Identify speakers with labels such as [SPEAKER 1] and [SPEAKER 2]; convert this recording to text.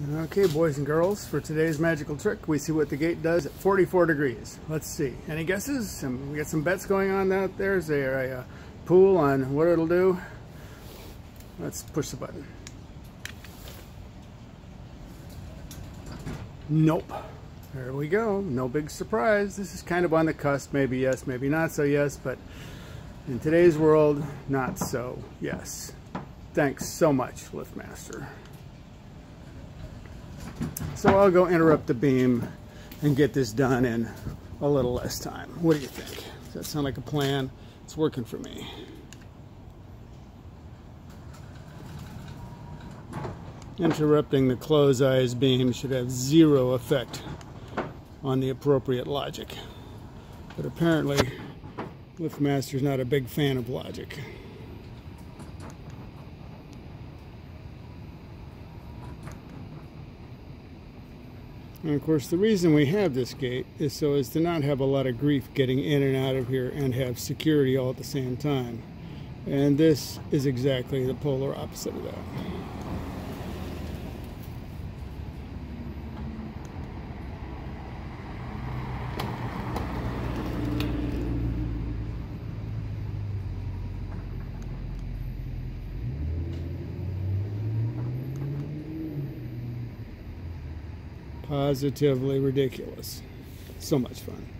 [SPEAKER 1] Okay, boys and girls, for today's magical trick, we see what the gate does at 44 degrees. Let's see. Any guesses? Um, we got some bets going on out there. Is there a, a pool on what it'll do? Let's push the button. Nope. There we go. No big surprise. This is kind of on the cusp. Maybe yes, maybe not so yes, but in today's world, not so yes. Thanks so much, LiftMaster. So I'll go interrupt the beam and get this done in a little less time. What do you think? Does that sound like a plan? It's working for me. Interrupting the close eyes beam should have zero effect on the appropriate logic. But apparently, LiftMaster's not a big fan of logic. And of course, the reason we have this gate is so as to not have a lot of grief getting in and out of here and have security all at the same time. And this is exactly the polar opposite of that. Positively ridiculous. So much fun.